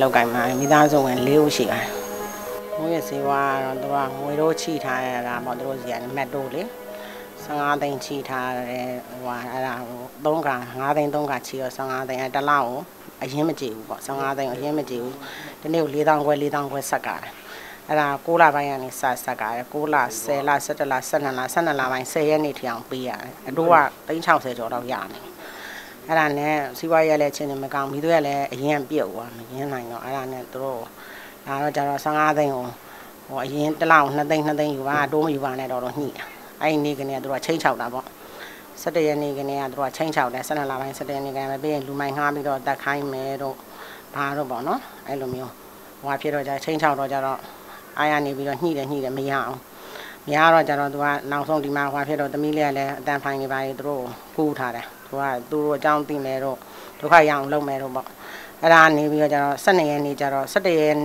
လောက်ကင်မှာမိသားစုဝင်၄ဦးရှိပါတယ်။ငွေစေဝါကတော့သူကငွေတို့ချိထားရတာပေါ့သူတို့စီကနေမှတ်တို့လေ15သိန်းချိထားတယ်ဟိုဟာအဲ့ဒါဟို3က5သိန်း3ကချိရော15သိန်းအဲ့တစ်လောက်ကိုအရင်မကြည့်ဘူးပေါ့15သိန်းအရင်မကြည့်ဘူးဒီနေ့ကို4000ခွဲ4000ခွဲဆက်ကတယ်အဲ့ဒါ6လပိုင်းကနေစဆက်ကတယ်6လ10လ17လ12လ12လပိုင်း10ရက်နေ့ထိအောင်ပေးရတယ်အတူက360ကျော်တော့ရမယ် အဲ့ဒါနဲ့စီးပွားရေးရလဲချင်းနေမကောင်းမိတို့ရလဲအရင်ပြုတ်သွားမရင်းနိုင်တော့အဲ့ဒါနဲ့သူတို့ဒါတော့ကျတော့15သိန်းကိုဟိုအရင်တစ်လောက်2သိန်း2သိန်းယူပါတိုးမယူပါနဲ့တော့တော့ညှိတာအဲ့ဒီနေ့ကနေသူတို့ချိန်ချောက်တာပေါ့17ရက်နေ့ကနေကသူတို့ချိန်ချောက်တယ်12လပိုင်း17ရက်နေ့ကနေပြီးရင်လူမိုင်ငှားပြီးတော့တက်ခိုင်းမယ်တော့ဘာတော့ပေါ့နော်အဲ့လိုမျိုးဟိုဟာဖြစ်တော့じゃချိန်ချောက်တော့ကြတော့အားရနေပြီးတော့ညှိတယ်ညှိတယ်မရအောင်မရတော့ကြတော့သူကနောက်ဆုံးဒီမှာဟိုဖြစ်တော့သမီးလေးကလည်းအတန်ဖိုင်နေပါလေသူတို့ကူးထားတယ် သူကသူတို့အကြောင်းသိမယ်တော့ဒုက္ခရအောင်လုပ်မယ်တော့ပေါ့အဲ့ဒါနေပြီးတော့ကျတော့12ရက်နေ့ကျတော့17ရက်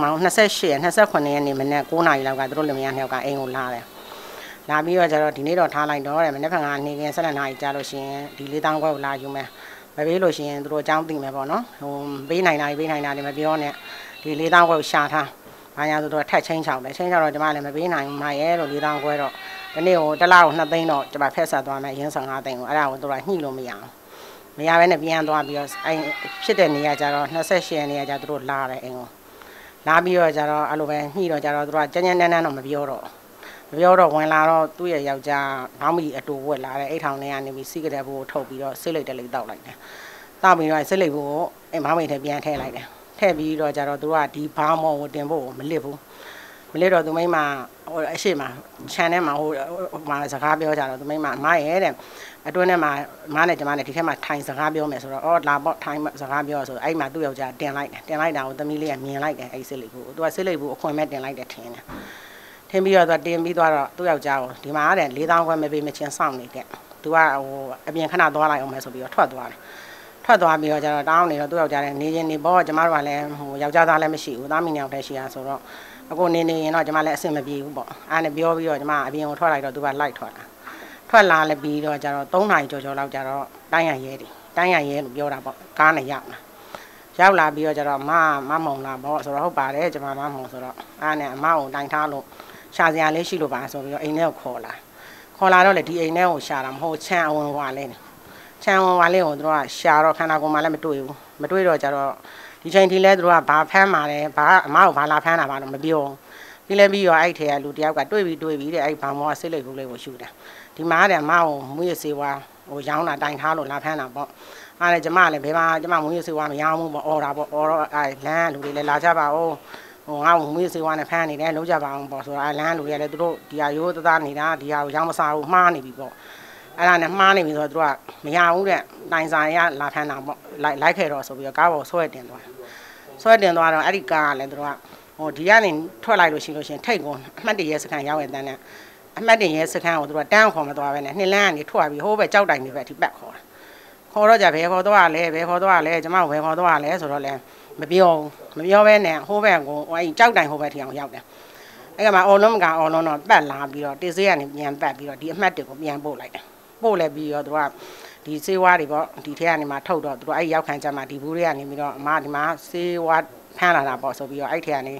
မောင်28ရက်29ရက်နေ့မနေ့9နာရီလောက်ကသူတို့လင်မယားနှစ်ယောက်ကအိမ်ကိုလာတယ်လာပြီးတော့ကျတော့ဒီနေ့တော့ထားလိုက်တော့တယ်မနေ့ကကနေက12နာရီကြာလို့ရှိရင်ဒီ၄တောင်းခွဲကိုလာယူမယ်မပေးလို့ရှိရင်သူတို့အကြောင်းသိမယ်ပေါ့နော်ဟိုပေးနိုင်တာပေးနိုင်တာတွေမပြောနဲ့ဒီ၄တောင်းခွဲကိုရှာထားဘာညာဆိုတော့ထက်ချင်းချောင်းတယ်ချင်းချောင်းတော့ကျမလည်းမပေးနိုင်ဘူးမရဲလို့၄တောင်းခွဲတော့ ဒီနေ့ဟိုတစ်လောက်2သိန်းတော့ကျမဖက်ဆက်သွားမယ်ရင်း15သိန်းကိုအဲ့ဒါကိုသူတို့ညှိလို့မရအောင်မရဘဲနဲ့ပြန်သွားပြီးတော့အဲ့ဖြစ်တဲ့နေရာကျတော့28ရက်နေရာကျသူတို့လာတယ်အိမ်ကိုလာပြီးတော့ကျတော့အဲ့လိုပဲညှိတော့ကျတော့သူတို့ကကြမ်းကြမ်းတမ်းတမ်းတော့မပြောတော့မပြောတော့ဝင်လာတော့သူ့ရဲ့ယောက်ျားဘောင်းမီအတူဝက်လာတယ်အိတ်ထောင်ထဲကနေပြီးစီးကတဲ့ဘူးကိုထုတ်ပြီးတော့ဆိတ်လိုက်တက်လိုက်တောက်လိုက်တယ်တောက်ပြီးတော့ဆိတ်လိုက်ဘူးကိုအိမ်ဘောင်းမီထဲပြန်ထည့်လိုက်တယ်ထည့်ပြီးတော့ကျတော့သူတို့ကဒီဘောင်းမောကိုတင်ဖို့မလစ်ဘူး မလစ်တော့သူမိမဟိုအရှိမခြံထဲမှာဟိုမှာစကားပြောကြတော့သူမိမမရဲ့တဲ့အတွင်းထဲမှာမနဲ့ကျမနဲ့ဒီထဲမှာထိုင်စကားပြောမယ်ဆိုတော့အော်လာပေါ့ထိုင်စကားပြောဆိုအဲ့မှာသူ့ယောက်ျားတင်လိုက်တယ်တင်လိုက်တာကိုသမီးလေးကမြင်လိုက်တယ်အဲ့စစ်လေးကိုသူကစစ်လေးဘူးအခွင့်မဲ့တင်လိုက်တယ်ထင်တယ်ထင်းပြီးတော့တင်ပြီးသွားတော့သူ့ယောက်ျားကိုဒီမှာတဲ့၄000ခွဲမပေးမချင်းစောင့်နေတဲ့သူကဟိုအပြင်ခဏသွားလိုက်အောင်မယ်ဆိုပြီးတော့ထွက်သွားတယ်ထွက်သွားပြီးတော့ကျတော့တောင်းနေတော့သူ့ယောက်ျားလည်းနေချင်းနေပေါ့ကျမတို့ကလည်းဟိုယောက်ျားသားလည်းမရှိဘူးသားမိညောင်တည်းရှိရဆိုတော့ အခုနေနေရင်တော့ကျမလည်းအဆင်မပြေဘူးပေါ့အားနဲ့ပြောပြီးတော့ကျမအပြင်ကိုထွက်လိုက်တော့သူကလိုက်ထွက်တာထွက်လာလည်းပြီးတော့ကျတော့3နာရီကျော်ကျော်လောက်ကျတော့တိုင်းရရဲတယ်တိုင်းရရဲလို့ပြောတာပေါ့ကားနဲ့ရောက်လာရောက်လာပြီးတော့ကျတော့မမမုံလာပေါ့ဆိုတော့ဟုတ်ပါတယ်ကျမမမုံဆိုတော့အားနဲ့အမကိုတိုင်ထားလို့ရှာစရာလေးရှိလို့ပါဆိုပြီးတော့အိမ်ထဲကိုခေါ်လာခေါ်လာတော့လေဒီအိမ်ထဲကိုရှာတာမဟုတ်ချမ်းအဝင်ဝါလေးချမ်းဝင်ဝါလေးကိုသူတို့ကရှာတော့ခန္ဓာကိုယ်မှလည်းမတွေ့ဘူးမတွေ့တော့ကျတော့ ဒီချိန်ထိလဲသူတို့ကဘာဖမ်းมาတယ်ဘာအမကိုဘာလာဖမ်းတာဘာတော့မပြောပြီးလဲပြီးရောအဲ့ထဲကလူတယောက်ကတွေ့ပြီးတွေ့ပြီးတဲ့အဲ့ဘာမောကဆိတ်လိုက်ဘူးလေးကိုရှူတာဒီမှာတဲ့အမကိုမွေးရစေဝါဟိုရောင်းတာတိုင်ထားလို့လာဖမ်းတာပေါ့အားလည်းကျမလည်းဘယ်မှာကျမမွေးရစေဝါမရောင်းဘူးပေါ့အော်တာပေါ့အော်တော့အဲ့လမ်းလူတွေလည်းလာကြပါဦးဟိုငါ့ကိုမွေးစေဝါနဲ့ဖမ်းနေတယ်လုံးကြပါအောင်ပေါ့ဆိုတော့အဲ့လမ်းလူတွေကလည်းသူတို့ဒီဟာရိုးသားနေတာဒီဟာကိုရောင်းမစားဘူးမှားနေပြီပေါ့ အဲ့ဒါနဲ့မှားနေပြီဆိုတော့သူကမရဘူးတဲ့တိုင်ဆိုင်ရလာဖမ်းတာပေါ့လိုက်လိုက်ခဲ့တော့ဆိုပြီးတော့ကားပေါ်ဆွဲတင်သွားဆွဲတင်သွားတော့အဲ့ဒီကားကလည်းသူတို့ကဟိုဒီကနေထွက်လိုက်လို့ရှိလို့ရှင်ထိတ်ကုန်အမှတ်တရစခန်းရောက်ရတဲ့တန်းနဲ့အမှတ်တရစခန်းကိုသူတို့ကတန်းခေါ်မသွားပဲနဲ့နှစ်လန်းကနေထွက်ပြီးဟိုးပဲကြောက်တိုင်နေပဲဒီပတ်ခေါ်တာခေါ်တော့ကြဘယ်ခေါ်သွားလဲဘယ်ခေါ်သွားလဲကျမဘယ်ခေါ်သွားလဲဆိုတော့လဲမပြောမပြောပဲနဲ့ဟိုးဘက်ကိုဟိုအဲ့ကြောက်တိုင်ဟိုးဘက်ထီအောင်ရောက်တယ်အဲ့ကမှာအော်လုံးမကအော်လုံးတော့ပတ်လာပြီးတော့တေးစေးကနေပြန်ပတ်ပြီးတော့ဒီအမှတ်တွေကိုပြန်ပို့လိုက်တယ် ပို့လဲပြီးတော့သူကဒီစေးဝါးတွေပေါ့ဒီထဲကနေမှထုတ်တော့သူတို့အဲ့ရောက်ခံကြမှာဒီဘူးတွေကနေပြီးတော့အမဒီမှာစေးဝါးဖမ်းလာတာပေါ့ဆိုပြီးတော့အဲ့ထဲကနေ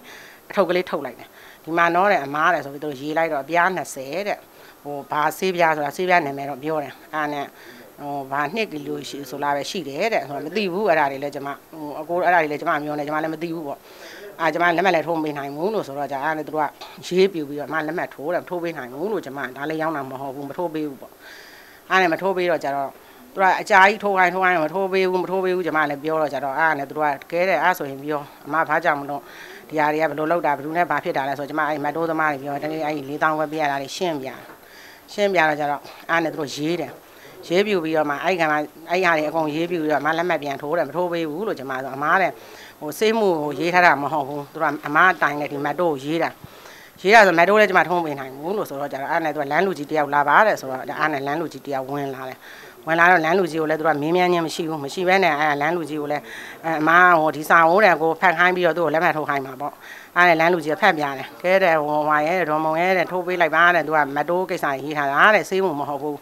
အထုပ်ကလေးထုတ်လိုက်တယ်ဒီမှာတော့တဲ့အမားတယ်ဆိုပြီးသူတို့ရေးလိုက်တော့အပြား20တဲ့ဟိုဘာစေးပြားဆိုတာစေးပြားနာမည်တော့ပြောတယ်အဲ့နဲ့ဟိုဘာနှစ်ကီလိုရှိဆိုလာပဲရှိတယ်တဲ့ဆိုတော့မသိဘူးအဲ့ဒါတွေလည်းကျွန်မဟိုအကိုအဲ့ဒါတွေလည်းကျွန်မပြောနေကျွန်မလည်းမသိဘူးပေါ့အာကျွန်မလက်မှတ်လည်းထိုးပေးနိုင်ဘူးလို့ဆိုတော့じゃအဲ့ဒါလည်းသူတို့ကရေးပြူပြီးတော့မလက်မှတ်ထိုးတယ်ထိုးပေးနိုင်ဘူးလို့ကျွန်မဒါလည်းရောင်းတာမဟုတ်ဘူးမထိုးပေးဘူးပေါ့ အဲ့ဒါမထိုးပေးတော့ကြတော့သူကအကြာကြီးထိုးခိုင်းထိုးခိုင်းမထိုးပေးဘူးမထိုးပေးဘူးကျွန်မလည်းပြောတော့ကြတော့အားနဲ့သူတို့ကကဲတယ်အားဆိုရင်ပြောအမဘာကြောင့်မလို့ဒီဟာတွေကဘယ်လိုလုပ်တာဘယ်သူနဲ့ဘာဖြစ်တာလဲဆိုတော့ကျွန်မအဲ့မတိုးသမားတွေပြောတကယ်အဲ့၄တောင်းပဲပြရတာတွေရှင်းပြရှင်းပြတော့ကြတော့အားနဲ့သူတို့ရေးတယ်ရေးပြူပြီးတော့မှအဲ့ကမှအဲ့ဟာတွေအကုန်ရေးပြူပြီးတော့မလက်မှတ်ပြန်ထိုးတယ်မထိုးပေးဘူးလို့ကျွန်မဆိုအမားတဲ့ဟိုစေးမှုကိုရေးထားတာမဟုတ်ဘူးသူကအမားတိုင်နဲ့ဒီမတ်တိုးကိုရေးတာ ရေးရဆိုမတ်တိုးလည်းကျွန်မထုံးပေးနိုင်ဘူးလို့ဆိုတော့ကြတော့အဲ့နဲ့သူကလမ်းလူကြီးတယောက်လာပါတဲ့ဆိုတော့အဲ့နဲ့လမ်းလူကြီးတယောက်ဝင်လာတယ်ဝင်လာတော့လမ်းလူကြီးကိုလည်းသူကမင်းမြန်းချင်းမရှိဘူးမရှိဘဲနဲ့အဲလမ်းလူကြီးကိုလည်းအဲအမဟိုဒီစာဝိုးတယ်ကိုဖတ်ခိုင်းပြီးတော့သူ့ကိုလက်မှတ်ထိုးခိုင်းမှာပေါ့အဲလမ်းလူကြီးကဖတ်ပြတယ်ခဲတဲ့ဟိုဟွာရဲဒေါ်မုံရဲတဲ့ထိုးပေးလိုက်ပါတဲ့သူကမတိုးကိစ္စရေးထားတာတဲ့စေးမှုမဟုတ်ဘူး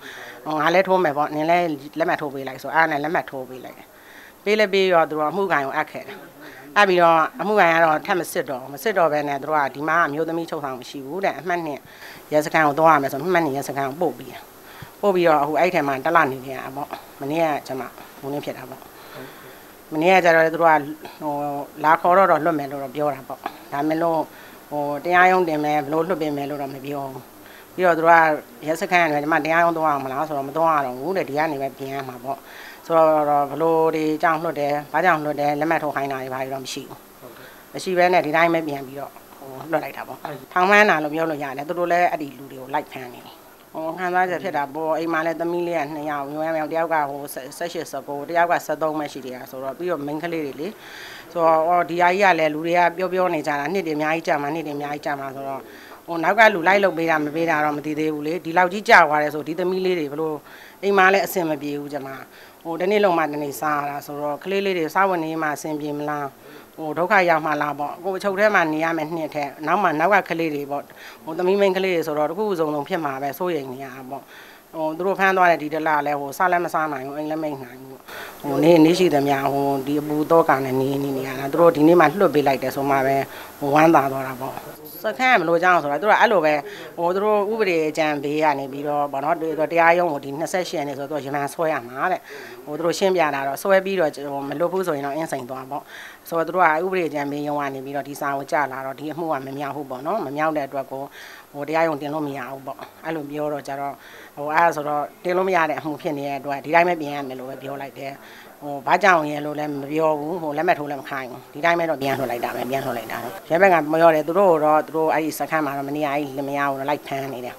ငါလည်းထိုးမယ်ပေါ့နင်လည်းလက်မှတ်ထိုးပေးလိုက်ဆိုအဲနဲ့လက်မှတ်ထိုးပေးလိုက်တယ်ပေးလည်းပေးရောသူကအမှုကန်ကိုအပ်ခဲ့တယ် အဲ့ပြီးတော့အမှုကန်ကတော့ထပ်မစစ်တော့မစစ်တော့ဘဲနဲ့တို့ကဒီမှာအမျိုးသမီးချုပ်ဆောင်မရှိဘူးတဲ့အမှတ်နဲ့ရဲစခန်းကိုသွားရမယ်ဆိုအမှတ်နဲ့ရဲစခန်းကိုပို့ပြီးပို့ပြီးတော့အခုအဲ့ထဲမှာတက်လာနေကြတာပေါ့မနေ့ကကျွန်မဘုန်းင်းဖြစ်တာပေါ့မနေ့ကကျတော့တို့ကဟိုလာခေါ်တော့တော့လွတ်မယ်လို့တော့ပြောတာပေါ့ဒါမဲ့လို့ဟိုတရားရုံးတင်မယ်ဘလို့လွတ်ပြင်မယ်လို့တော့မပြောဘူးပြီးတော့တို့ကရဲစခန်းကနေကျွန်မတရားရုံးသွားအောင်မလားဆိုတော့မသွားရတော့ဘူးတဲ့ဒီကနေပဲပြင်ရမှာပေါ့ ဆိုတော့ဘလို့ဒီကြောင်လွတ်တယ်ဘာကြောင်လွတ်တယ်လက်မှတ်ထိုးခိုင်းတာတွေဘာတွေတော့မရှိဘူးမရှိဘဲနဲ့ဒီတိုင်းပဲပြင်ပြီးတော့ဟိုလွတ်လိုက်တာပေါ့ထောင်မှန်းတာလို့ပြောလို့ရတယ်သူတို့လည်းအဲ့ဒီလူတွေကိုလိုက်ဖမ်းနေတယ်ဟိုခံစားချက်ဖြစ်တာပေါ့အိမ်မှာလည်းသမီးလေးက2ယောက်မျိုးယောက်တယောက်ကဟို18 19တယောက်က73ပဲရှိတယ်ဆိုတော့ပြီးတော့ main ကလေးတွေလေဆိုတော့ဒီအကြီးကလည်းလူတွေကပြောပြောနေကြတာနှစ်တွေအများကြီးကြာမှာနှစ်တွေအများကြီးကြာမှာဆိုတော့ဟိုနောက်ကလူလိုက်လုပ်ပေးတာမပေးတာတော့မသိသေးဘူးလေဒီလောက်ကြီးကြာသွားတယ်ဆိုဒီသမီးလေးတွေဘလို့အိမ်မှာလည်းအဆင်မပြေဘူးကျမ ဟိုတနေ့လုံးမှတနေ့စားရတာဆိုတော့ကလေးလေးတွေစားဝင်နေမှအဆင်ပြေမလားဟိုဒုက္ခရောက်မှလားပေါ့ကိုအချုပ်ထဲမှာနေရမယ်နှစ်ထက်နောက်မှနောက်ကကလေးတွေပေါ့ဟိုသမီးမိန်းကလေးတွေဆိုတော့တခုစုံစုံဖြစ်မှာပဲစိုးရိမ်နေရတာပေါ့ဟိုသူတို့ဖမ်းသွားတဲ့ဒီတလလည်းဟိုစားလည်းမစားနိုင်ဘူးအိမ်လည်းမိတ်နိုင်ဘူးဟိုနေနေရှိသမျှဟိုဒီအပူတော့ကနဲ့နေနေနေရတာသူတို့ဒီနေ့မှလွှတ်ပေးလိုက်တယ်ဆိုမှပဲဟိုဝမ်းသာသွားတာပေါ့ စခန်းမလို့ကြောင်းဆိုတော့သူတို့အဲ့လိုပဲဟိုသူတို့ဥပဒေအကြံဘေးကနေပြီးတော့ဗောနော်တရားရုံးကိုဒီ28ရက်နေဆိုတော့သူကရမန်ဆွဲရမှာတဲ့ဟိုသူတို့ရှင်းပြတာတော့ဆွဲပြီးတော့မလွတ်ဘူးဆိုရင်တော့အင်းစိန်သွားပေါ့ ဆိုတော့သူတို့ကဥပဒေအကြံဘေးရုံးကနေပြီးတော့ဒီစာကိုကြလာတော့ဒီအမှုကမမြောက်ဘူးပေါ့နော်မမြောက်တဲ့အတွက်ကိုဟိုတရားရုံးတင်လို့မရဘူးပေါ့အဲ့လိုပြောတော့ကြတော့ဟိုအဲ့ဆိုတော့တင်လို့မရတဲ့အမှုဖြစ်နေတဲ့အတွက်ဒီတိုင်းပဲပြင်ရမယ်လို့ပဲပြောလိုက်တယ်ဟိုဘာကြောင့်ရဲလို့လည်းမပြောဘူးဟိုလက်မှတ်ထိုးလည်းမခိုင်းဘူးဒီတိုင်းပဲတော့ပြန်ထွက်လိုက်တာပဲပြန်ထွက်လိုက်တာတော့ရဲဘက်ကမပြောတယ်သူတို့တော့သူတို့အဲ့ဒီစခန်းမှာတော့မနေရအဲ့လမရဘူးလိုက်ဖမ်းနေတယ်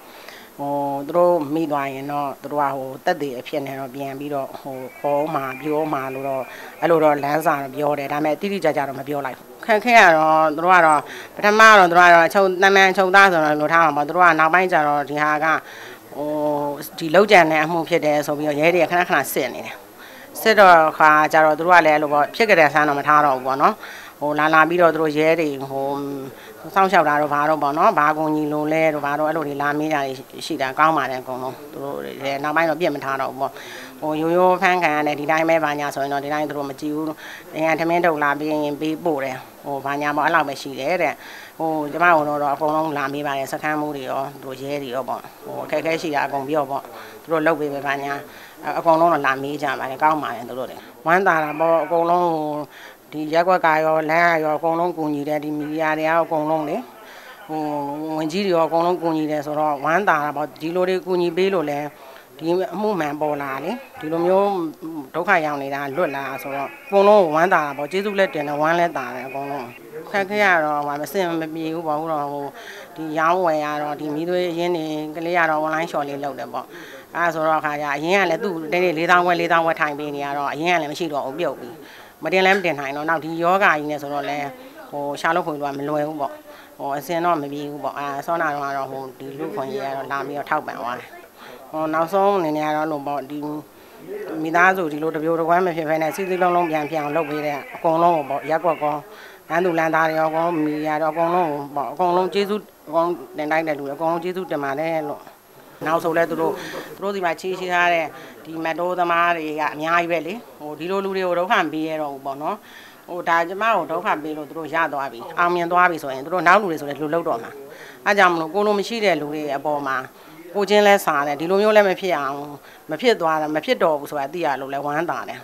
ဟိုသူတို့မိသွားရင်တော့သူတို့ကဟိုတက်တည်အဖြစ်နဲ့တော့ပြန်ပြီးတော့ဟိုခေါ်မှပြောမှလို့တော့အဲ့လိုတော့လမ်းစာတော့ပြောတယ်ဒါပေမဲ့တိတိကျကျတော့မပြောလိုက်ဘူးခက်ခဲရတော့သူတို့ကတော့ပထမတော့သူတို့ကတော့ချုပ်တမန်ချုပ်သားဆိုတော့လိုထားမှာပေါ့သူတို့ကနောက်ပိုင်းကျတော့ဒီဟာကဟိုဒီလောက်ကြံတဲ့အမှုဖြစ်တယ်ဆိုပြီးတော့ရဲတွေကခဏခဏစစ်နေတယ်စစ်တော့ခါကျတော့သူတို့ကလည်းအဲ့လိုပေါ့ဖြစ်ကြတဲ့ဆန်းတော့မထားတော့ဘူးပေါ့နော် ဟိုလာလာပြီးတော့သူတို့ရဲတွေဟိုစောင့်ရှောက်တာတော့ဘာတော့ပေါ့နော်ဘာကုန်ကြီးလုံးလဲတော့ဘာတော့အဲ့လိုတွေလာမေးတာရှိတာကောင်းပါတယ်အကုန်လုံးသူတို့လည်းနောက်ပိုင်းတော့ပြစ်မထားတော့ဘူးပေါ့ဟိုရိုးရိုးဖန်းခံရတယ်ဒီတိုင်းပဲဘာညာဆိုရင်တော့ဒီတိုင်းသူတို့မကြည့်ဘူးအရင်ထမင်းတုပ်လာပြီးရင်ပေးပို့တယ်ဟိုဘာညာပေါ့အဲ့လောက်ပဲရှိတယ်တဲ့ဟိုကျမတို့တော့အကုန်လုံးလာမေးပါတယ်စခန်းမှုတွေရောသူရဲတွေရောပေါ့ဟိုအခက်အခဲရှိတာအကုန်ပြောပေါ့သူတို့လုတ်ပေးပဲဘာညာအကုန်လုံးတော့လာမေးကြပါတယ်ကောင်းပါတယ်သူတို့တွေဝမ်းသာတာပေါ့အကုန်လုံးဟို ဒီရက်ွက်ကရောလမ်းရောအကုန်လုံးကူညီတယ်ဒီမီဒီယာတွေရောအကုန်လုံးလေဟိုဝင်ကြီးတွေရောအကုန်လုံးကူညီတယ်ဆိုတော့ဝမ်းသာတာပေါ့ဒီလိုတွေကူညီပေးလို့လဲဒီအမှုမှန်ပေါ်လာလေဒီလိုမျိုးဒုက္ခရောက်နေတာလွတ်လာဆိုတော့အကုန်လုံးဝမ်းသာတာပေါ့ကျေးဇူးလက်တင်တယ်ဝမ်းလက်တာတယ်အကုန်လုံးခက်ခဲရတော့မစင်မပြေဘူးပေါ့ဟိုတော့ဟိုဒီရောင်းဝယ်ရတော့ဒီမီးသွေးရင်းနေကလေးရတော့ online shop လေးလုပ်တယ်ပေါ့အဲဆိုတော့ခါကျအရင်ကလည်းသူ့တနေ့၄000ဝက်၄000ဝက်ထိုင်ပေးနေရတော့အရင်ကလည်းမရှိတော့ဘူးပြုတ်ပြီး မတင်လည်းမတင်နိုင်တော့နောက်ဒီယောဂကြီးနဲ့ဆိုတော့လဲဟိုရှာလို့ခွင့်လို့ကမလွယ်ဘူးပေါ့ဟိုအစင်တော့မပြေဘူးပေါ့အဲဆောနာတော့ကတော့ဟိုဒီလူခွင့်ရတော့လာပြီးတော့ထောက်ပံ့သွားတယ်ဟိုနောက်ဆုံးအနေနဲ့ကတော့လို့ပေါ့ဒီမိသားစုဒီလိုတပြိုတကွမ်းမဖြစ်ဖ ೇನೆ စီစီလုံးလုံးပြန်ပြန်လုပ်ပေးတဲ့အကုန်လုံးကိုပေါ့ရက်ကွက်ကောလမ်းသူလမ်းသားတွေရောအကုန်လုံးမီရတော့အကုန်လုံးပေါ့အကုန်လုံးကျေးဇူးအကုန်တင်တိုင်းတဲ့လူအကုန်လုံးကျေးဇူးတင်ပါတယ်လို့ နောက်ဆုံးလဲသူတို့သူတို့ဒီမှာချီးရှိထားတဲ့ဒီမတ်တိုးသမားတွေကအများကြီးပဲလေဟိုဒီလိုလူတွေကိုဒုက္ခပေးရတော့ဘူးပေါ့နော်ဟိုဒါကျမကိုဒုက္ခပေးလို့သူတို့ရသွားပြီအောင်မြင်သွားပြီဆိုရင်သူတို့နောက်လူတွေဆိုလည်းလူလောက်တော့မှာအဲကြောင့်မလို့ကိုလိုမရှိတဲ့လူတွေအပေါ်မှာကိုချင်းလဲစားတယ်ဒီလိုမျိုးလည်းမဖြစ်အောင်မဖြစ်သွားတာမဖြစ်တော့ဘူးဆိုတာသိရလို့လဲဝမ်းသာတယ်